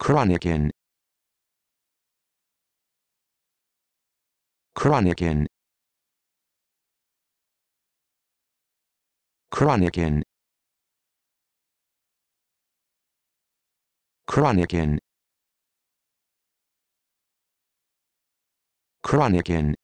Chronican Chronican Chronican Chronican Chronican